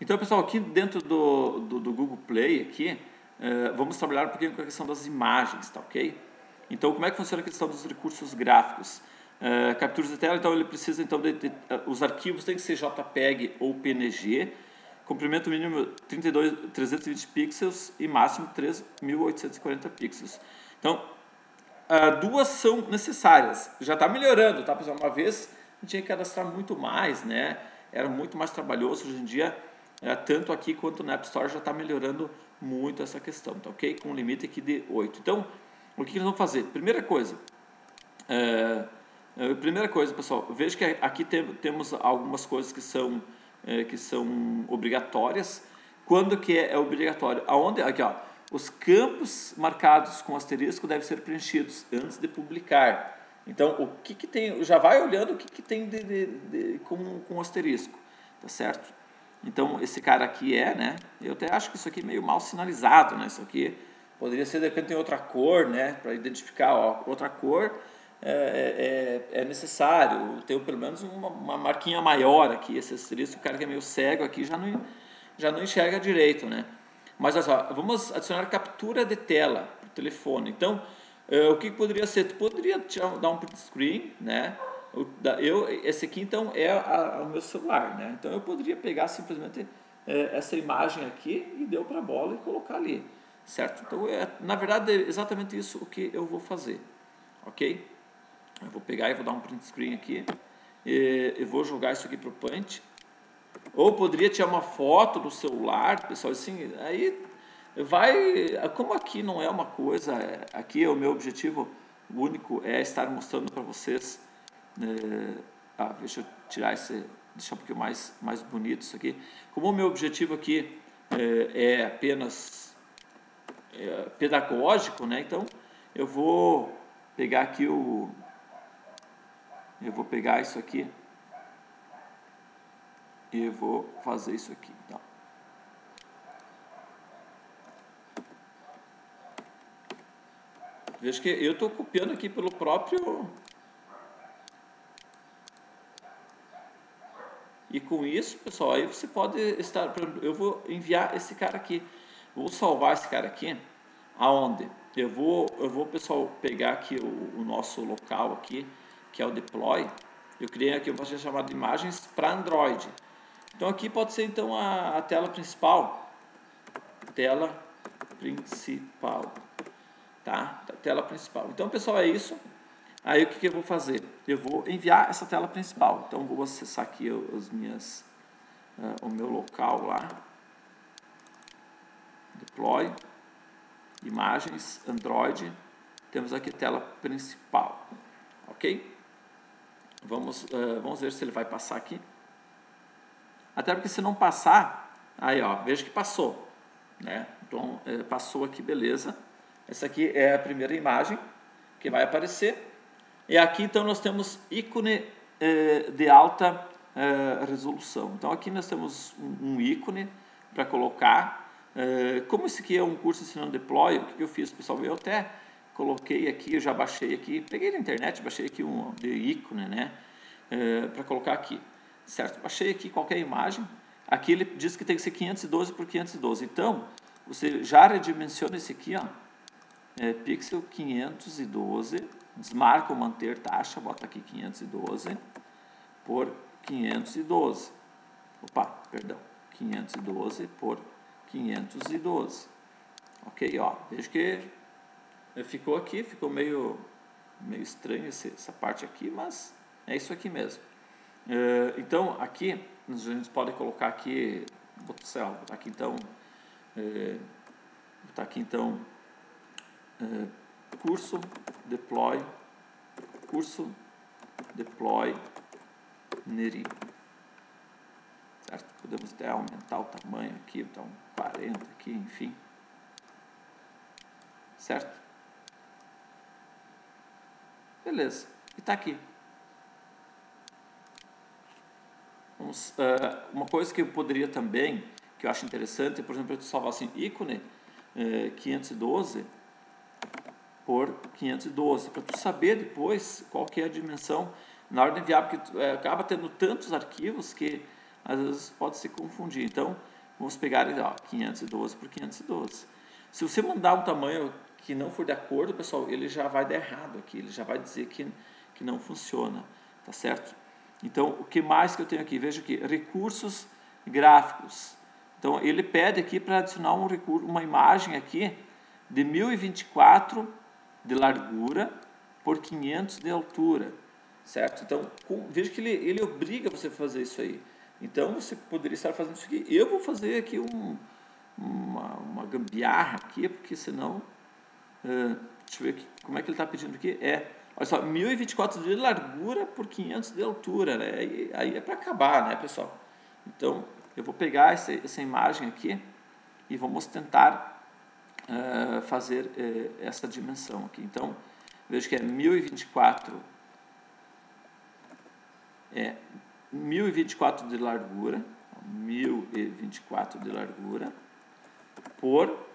Então, pessoal, aqui dentro do, do, do Google Play, aqui, uh, vamos trabalhar um pouquinho com a questão das imagens, tá ok? Então, como é que funciona a questão dos recursos gráficos? Uh, capturas de tela, então ele precisa, então, de, de, uh, os arquivos têm que ser JPEG ou PNG, comprimento mínimo 32, 320 pixels e máximo 3.840 pixels. Então, duas são necessárias. Já está melhorando, tá, pessoal? Uma vez tinha que cadastrar muito mais, né? Era muito mais trabalhoso. Hoje em dia, é, tanto aqui quanto na App Store já está melhorando muito essa questão, tá ok? Com um limite aqui de 8. Então, o que nós vamos fazer? Primeira coisa, é, é, primeira coisa, pessoal, veja que aqui tem, temos algumas coisas que são, é, que são obrigatórias. Quando que é, é obrigatório? Aonde? Aqui, ó. Os campos marcados com asterisco devem ser preenchidos antes de publicar. Então, o que, que tem? Já vai olhando o que, que tem de, de, de, com, com asterisco, tá certo? Então, esse cara aqui é, né? Eu até acho que isso aqui é meio mal sinalizado, né? Isso aqui poderia ser, de repente, tem outra cor, né? Para identificar, ó, outra cor é, é, é, necessário ter pelo menos uma, uma, marquinha maior aqui. Esse asterisco, o cara que é meio cego aqui já não, já não enxerga direito, né? Mas olha só, vamos adicionar captura de tela para o telefone. Então, uh, o que poderia ser? Tu poderia dar um print screen, né? Eu, esse aqui, então, é a, a, o meu celular, né? Então, eu poderia pegar simplesmente é, essa imagem aqui e deu para a bola e colocar ali, certo? Então, é, na verdade, é exatamente isso o que eu vou fazer, ok? Eu vou pegar e vou dar um print screen aqui. E, eu vou jogar isso aqui para o Punch. Ou poderia tirar uma foto do celular, pessoal, assim, aí vai, como aqui não é uma coisa, é, aqui é o meu objetivo único é estar mostrando para vocês, é, ah, deixa eu tirar esse, deixar um pouquinho mais, mais bonito isso aqui, como o meu objetivo aqui é, é apenas é, pedagógico, né, então eu vou pegar aqui o, eu vou pegar isso aqui, e vou fazer isso aqui. Então. Veja que eu estou copiando aqui pelo próprio. E com isso, pessoal, aí você pode estar. Eu vou enviar esse cara aqui. Vou salvar esse cara aqui. Aonde? Eu vou, eu vou pessoal, pegar aqui o, o nosso local aqui, que é o deploy. Eu criei aqui um projeto chamado imagens para Android. Então aqui pode ser então a, a tela principal. Tela principal. Tá? Tela principal. Então, pessoal, é isso. Aí o que, que eu vou fazer? Eu vou enviar essa tela principal. Então vou acessar aqui os minhas, uh, o meu local lá. Deploy. Imagens, Android. Temos aqui tela principal. Ok? Vamos, uh, vamos ver se ele vai passar aqui. Até porque se não passar, aí ó, veja que passou. Né? Então, é, passou aqui, beleza. Essa aqui é a primeira imagem que vai aparecer. E aqui então nós temos ícone é, de alta é, resolução. Então aqui nós temos um, um ícone para colocar. É, como esse aqui é um curso ensinando deploy, o que eu fiz, pessoal? Eu até coloquei aqui, eu já baixei aqui, peguei na internet, baixei aqui um de ícone, né? É, para colocar aqui certo? Achei aqui qualquer imagem, aqui ele diz que tem que ser 512 por 512. Então, você já redimensiona esse aqui, ó, é, pixel 512, desmarca o manter taxa, bota aqui 512 por 512. Opa, perdão, 512 por 512. Ok, ó, veja que ficou aqui, ficou meio, meio estranho essa parte aqui, mas é isso aqui mesmo. É, então, aqui, a gente pode colocar aqui, sei lá, botar aqui então, é, botar aqui então, é, curso deploy, curso deploy Neri. Certo? Podemos até aumentar o tamanho aqui, então 40 aqui, enfim. Certo? Beleza. E está aqui. Vamos, uh, uma coisa que eu poderia também, que eu acho interessante, por exemplo, eu salvar assim, ícone uh, 512 por 512, para tu saber depois qual que é a dimensão na hora de enviar, porque tu, uh, acaba tendo tantos arquivos que às vezes pode se confundir. Então, vamos pegar ó, 512 por 512. Se você mandar um tamanho que não for de acordo, pessoal, ele já vai dar errado aqui, ele já vai dizer que, que não funciona, tá certo? Então, o que mais que eu tenho aqui? Veja aqui, recursos gráficos. Então, ele pede aqui para adicionar um recurso, uma imagem aqui de 1024 de largura por 500 de altura, certo? Então, com, veja que ele, ele obriga você a fazer isso aí. Então, você poderia estar fazendo isso aqui. Eu vou fazer aqui um, uma, uma gambiarra aqui, porque senão... Uh, deixa eu ver aqui, como é que ele está pedindo aqui. É, olha só, 1024 de largura por 500 de altura. Né? Aí, aí é para acabar, né, pessoal? Então, eu vou pegar essa, essa imagem aqui e vamos tentar uh, fazer uh, essa dimensão aqui. Então, veja que é 1024 é 1024 de largura, 1024 de largura por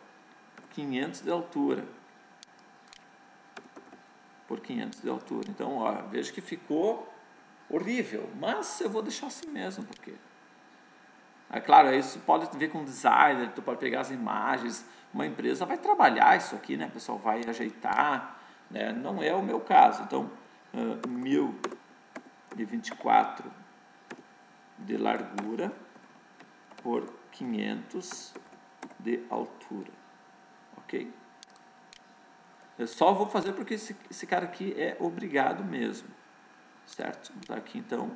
500 de altura. Por 500 de altura. Então, ó, veja que ficou horrível, mas eu vou deixar assim mesmo, porque é claro, isso pode ver com designer, tu pode pegar as imagens, uma empresa vai trabalhar isso aqui, né, pessoal, vai ajeitar, né, não é o meu caso. Então, uh, 1024 de largura por 500 de altura, ok? Eu só vou fazer porque esse, esse cara aqui é obrigado mesmo, certo? Vou botar aqui então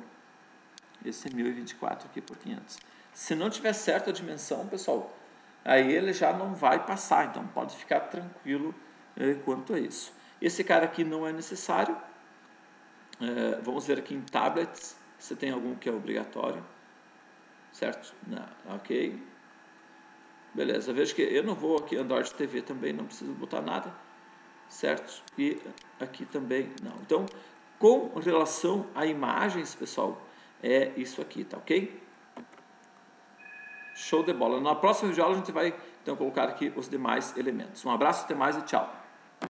esse 1024 aqui por 500. Se não tiver certa dimensão, pessoal, aí ele já não vai passar. Então pode ficar tranquilo eh, quanto a isso. Esse cara aqui não é necessário. Eh, vamos ver aqui em tablets se tem algum que é obrigatório. Certo? Não, ok. Beleza, veja que eu não vou aqui Android TV também, não preciso botar nada. Certo? E aqui também não. Então, com relação a imagens, pessoal, é isso aqui, tá ok? Show de bola. Na próxima videoaula a gente vai então colocar aqui os demais elementos. Um abraço, até mais e tchau.